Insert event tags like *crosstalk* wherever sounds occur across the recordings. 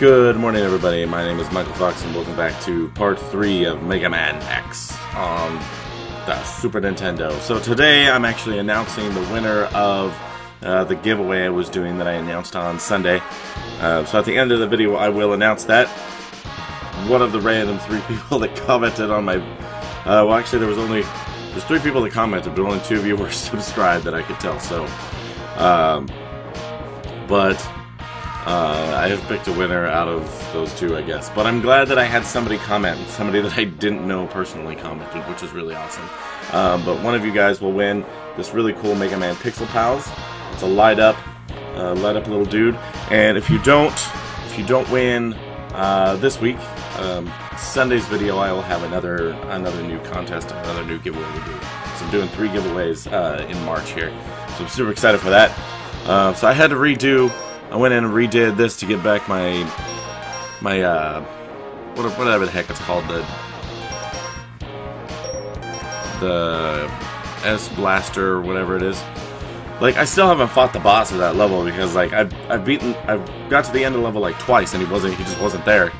Good morning, everybody. My name is Michael Fox, and welcome back to part 3 of Mega Man X on the Super Nintendo. So, today I'm actually announcing the winner of uh, the giveaway I was doing that I announced on Sunday. Uh, so, at the end of the video, I will announce that. One of the random three *laughs* people that commented on my. Uh, well, actually, there was only. There's three people that commented, but only two of you were *laughs* subscribed that I could tell, so. Um, but uh, I have picked a winner out of those two, I guess. But I'm glad that I had somebody comment, somebody that I didn't know personally commented, which is really awesome. Um, but one of you guys will win this really cool Mega Man Pixel Pals. It's a light up, uh, light up little dude. And if you don't, if you don't win uh, this week, um, Sunday's video, I will have another another new contest, another new giveaway to do. So I'm doing three giveaways uh, in March here. So I'm super excited for that. Uh, so I had to redo I went in and redid this to get back my my uh whatever the heck it's called the the S blaster or whatever it is. Like I still haven't fought the boss of that level because like I've I've beaten I've got to the end of the level like twice and he wasn't he just wasn't there.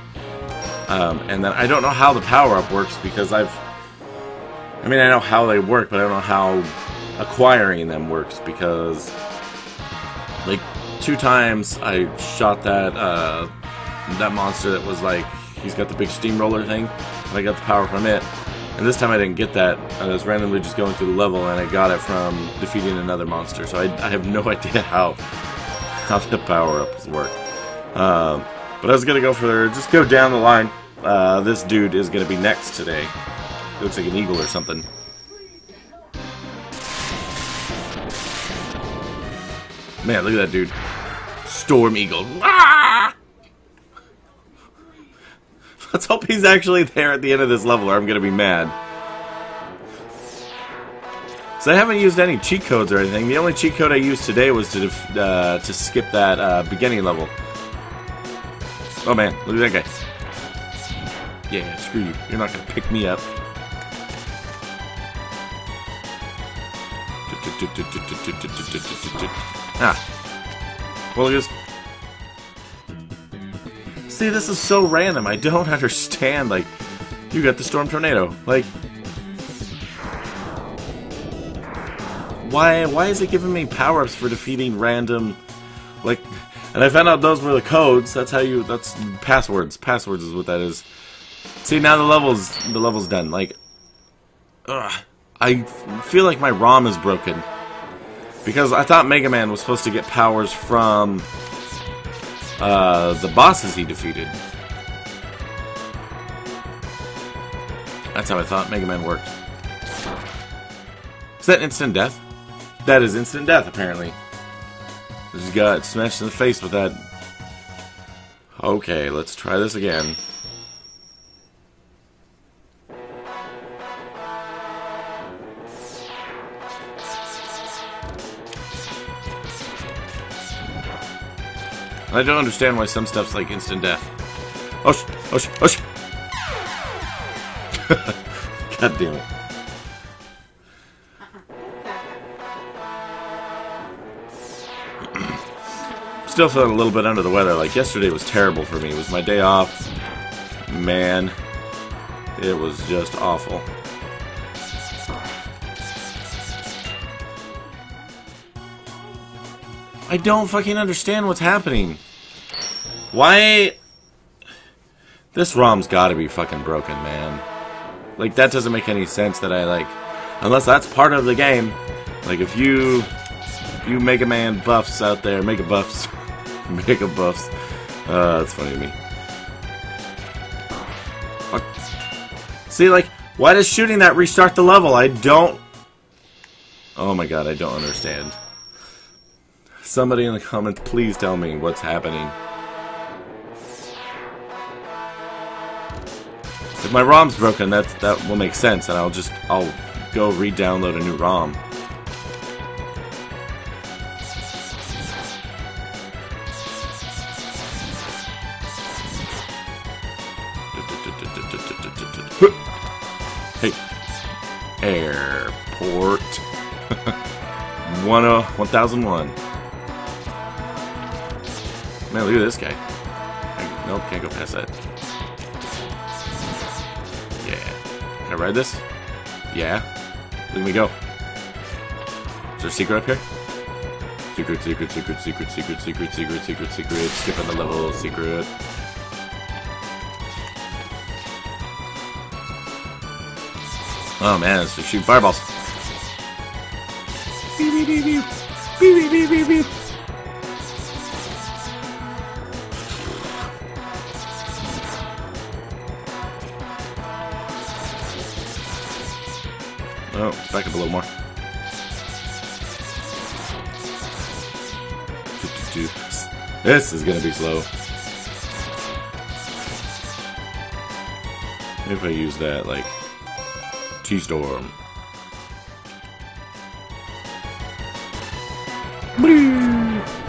Um, and then I don't know how the power up works because I've I mean I know how they work but I don't know how acquiring them works because like two times I shot that uh, that monster that was like he's got the big steamroller thing, and I got the power from it. And this time I didn't get that. I was randomly just going through the level, and I got it from defeating another monster. So I, I have no *laughs* idea how how the power ups work. Um, but I was gonna go for just go down the line. Uh, this dude is gonna be next today. He looks like an eagle or something. Man, look at that dude. Storm Eagle. Ah! Let's hope he's actually there at the end of this level or I'm gonna be mad. So I haven't used any cheat codes or anything. The only cheat code I used today was to uh, to skip that uh, beginning level. Oh man, look at that guy. Yeah, screw you. You're not gonna pick me up. Ah. Well, just... See, this is so random. I don't *laughs* understand. Like, you got the Storm Tornado. Like... Why, why is it giving me power-ups for defeating random... Like... And I found out those were the codes. That's how you... That's passwords. Passwords is what that is. See, now the level's... The level's done. Like... Ugh. I feel like my ROM is broken. Because I thought Mega Man was supposed to get powers from uh, the bosses he defeated. That's how I thought Mega Man worked. Is that instant death? That is instant death, apparently. Just got smashed in the face with that. Okay, let's try this again. I don't understand why some stuff's like instant death. Osh, osh, osh. God damn it. *clears throat* Still feeling a little bit under the weather. Like yesterday was terrible for me. It was my day off. Man, it was just awful. I don't fucking understand what's happening. Why? This ROM's gotta be fucking broken, man. Like, that doesn't make any sense that I, like... Unless that's part of the game. Like, if you... You Mega Man buffs out there, Mega Buffs... *laughs* Mega Buffs... Uh, that's funny to me. What? See, like, why does shooting that restart the level? I don't... Oh my god, I don't understand. Somebody in the comments, please tell me what's happening. If my ROM's broken, that that will make sense, and I'll just I'll go re-download a new ROM. Hey, airport. *laughs* One, uh, 1001. Man, look at this guy. I, nope, can't go past that. Yeah. Can I ride this? Yeah. Look at me go. Is there a secret up here? Secret, secret, secret, secret, secret, secret, secret, secret, secret. Skipping the level, secret. Oh man, it's just shooting fireballs. Beep, beep, beep, beep. Beep, beep, beep, beep, beep. Back up a little more. This is gonna be slow. If I use that, like, T-Storm.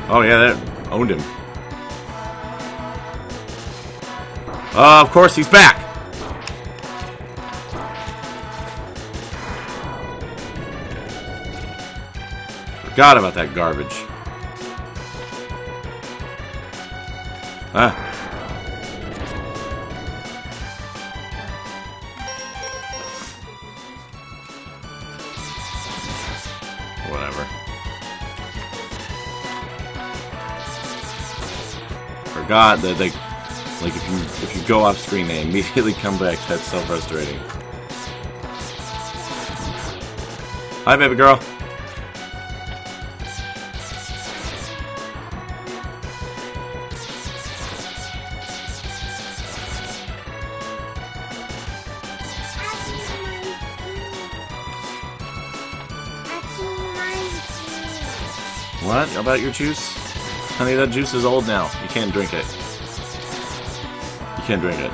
Oh yeah, that owned him. Uh, of course, he's back! Forgot about that garbage. Ah. Whatever. Forgot that they, like, if you if you go off screen, they *laughs* immediately come back. That's so frustrating. Hi, baby girl. About your juice? Honey, that juice is old now. You can't drink it. You can't drink it.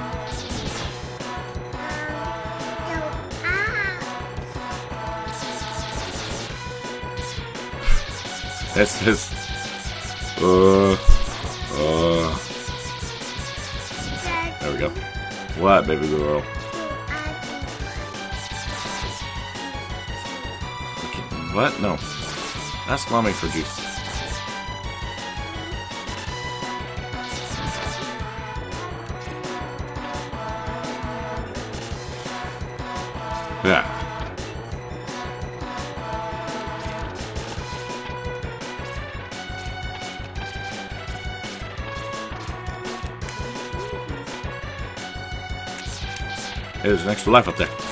This is. Uh. Uh. There we go. What, baby girl? What? No. Ask mommy for juice. Yeah. There's an extra life up there.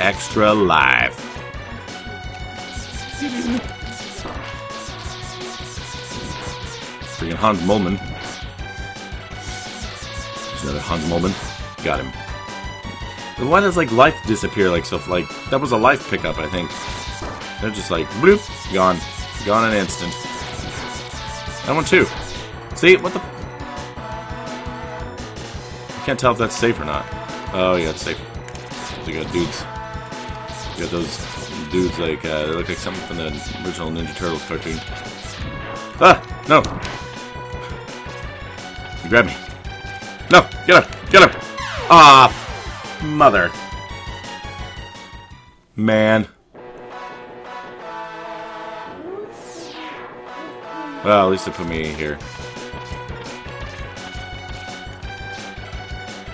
Extra life. Freaking Hans Moleman. There's another Hans Moleman. Got him. But Why does like life disappear like so? Like that was a life pickup, I think. They're just like bloop, gone, gone in an instant. That one too. See what the? I can't tell if that's safe or not. Oh yeah, it's safe. You got dudes. You got those dudes like uh, they look like something from the original Ninja Turtles cartoon. Ah, no! You grab me. No, get up! get up! Ah, mother. Man. Well, at least they put me here.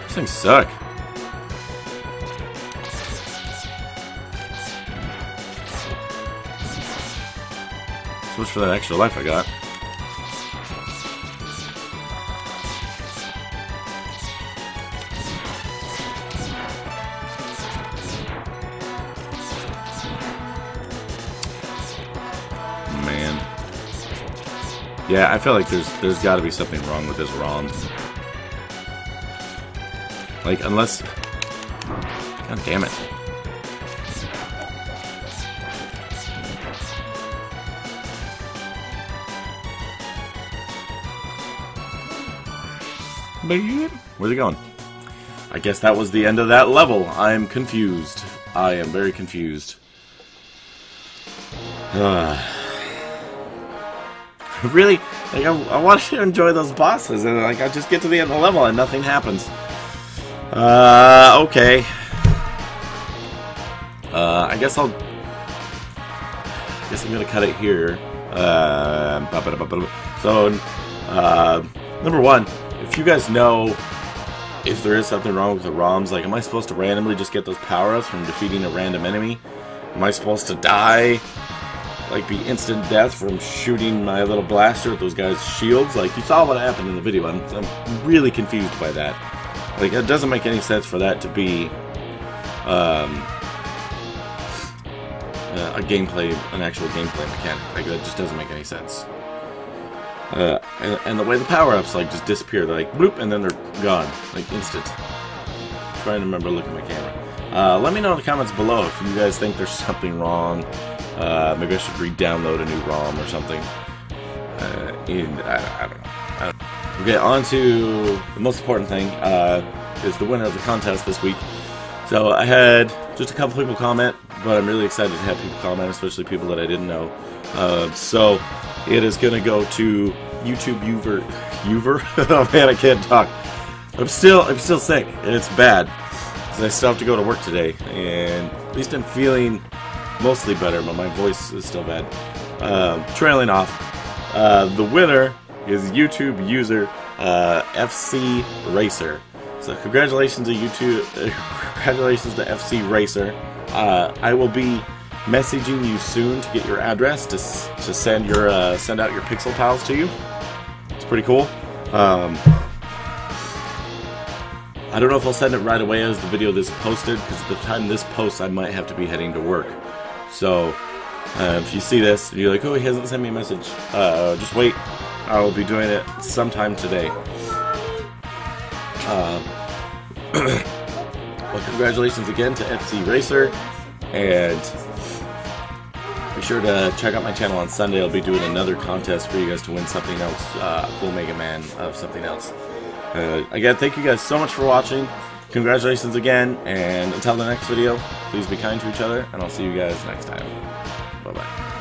These things suck. Switch for that extra life I got. Man. Yeah, I feel like there's there's got to be something wrong with this ROM. Like, unless... God damn it. Where's it going? I guess that was the end of that level. I'm confused. I am very confused. *sighs* Really, like I, I want to enjoy those bosses, and like I just get to the end of the level and nothing happens. Uh, okay. Uh, I guess I'll. I guess I'm gonna cut it here. Uh, so, uh, number one, if you guys know if there is something wrong with the ROMs, like, am I supposed to randomly just get those power-ups from defeating a random enemy? Am I supposed to die? Like, be instant death from shooting my little blaster at those guys' shields? Like, you saw what happened in the video. I'm, I'm really confused by that. Like, it doesn't make any sense for that to be, um, uh, a gameplay, an actual gameplay mechanic. Like, that just doesn't make any sense. Uh, and, and, the way the power-ups like just disappear, they're like bloop, and then they're gone, like instant. I'm trying to remember looking at my camera. Uh, let me know in the comments below if you guys think there's something wrong. Uh, maybe I should re-download a new ROM or something. Uh, in, I, I, don't know. I don't know. Okay, on to the most important thing uh, is the winner of the contest this week. So I had just a couple people comment, but I'm really excited to have people comment, especially people that I didn't know. So it is going to go to YouTube Uver. Uver? *laughs* oh man, I can't talk. I'm still I'm still sick, and it's bad. I still have to go to work today, and at least I'm feeling mostly better, but my voice is still bad. Um, trailing off. Uh, the winner is YouTube user uh, FC Racer. So congratulations to YouTube. Uh, *laughs* congratulations to FC Racer. Uh, I will be messaging you soon to get your address to, to send your uh, send out your Pixel tiles to you. It's pretty cool. Um, I don't know if I'll send it right away as the video this posted because the time this posts I might have to be heading to work. So uh, if you see this and you're like, oh, he hasn't sent me a message, uh, just wait. I will be doing it sometime today. Uh, *clears throat* well, congratulations again to FC Racer and be sure to check out my channel on Sunday. I'll be doing another contest for you guys to win something else, uh, cool Mega Man of something else. Uh, again, thank you guys so much for watching. Congratulations again, and until the next video, please be kind to each other, and I'll see you guys next time. Bye-bye.